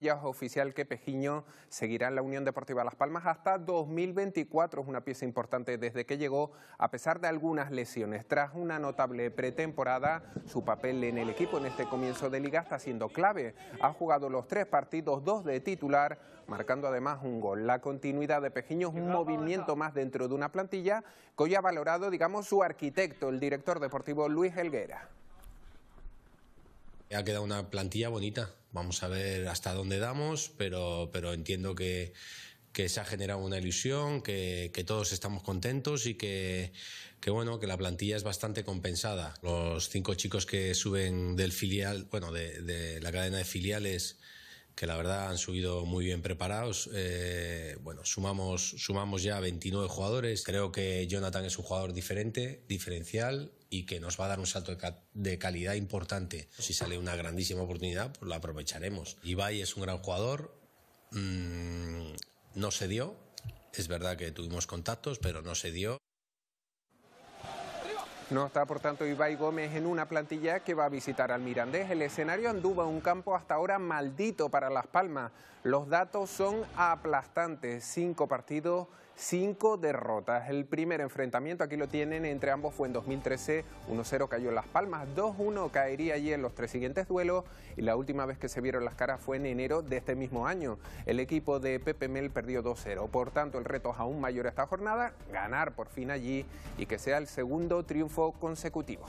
Ya es oficial que Pejiño seguirá en la Unión Deportiva Las Palmas hasta 2024. Es una pieza importante desde que llegó, a pesar de algunas lesiones. Tras una notable pretemporada, su papel en el equipo en este comienzo de liga está siendo clave. Ha jugado los tres partidos, dos de titular, marcando además un gol. La continuidad de Pejiño es un movimiento más dentro de una plantilla que hoy ha valorado, digamos, su arquitecto, el director deportivo Luis Helguera. Ha quedado una plantilla bonita. Vamos a ver hasta dónde damos, pero, pero entiendo que, que se ha generado una ilusión, que, que todos estamos contentos y que, que, bueno, que la plantilla es bastante compensada. Los cinco chicos que suben del filial, bueno, de, de la cadena de filiales, que la verdad han subido muy bien preparados. Eh, bueno, sumamos, sumamos ya 29 jugadores. Creo que Jonathan es un jugador diferente, diferencial y que nos va a dar un salto de, de calidad importante. Si sale una grandísima oportunidad, pues la aprovecharemos. Ibai es un gran jugador. Mm, no se dio. Es verdad que tuvimos contactos, pero no se dio. No está, por tanto, Ibai Gómez en una plantilla que va a visitar al Mirandés. El escenario anduvo un campo hasta ahora maldito para Las Palmas. Los datos son aplastantes. Cinco partidos, cinco derrotas. El primer enfrentamiento, aquí lo tienen, entre ambos fue en 2013. 1-0 cayó Las Palmas, 2-1 caería allí en los tres siguientes duelos. Y la última vez que se vieron las caras fue en enero de este mismo año. El equipo de Pepe Mel perdió 2-0. Por tanto, el reto es aún mayor esta jornada, ganar por fin allí y que sea el segundo consecutivo.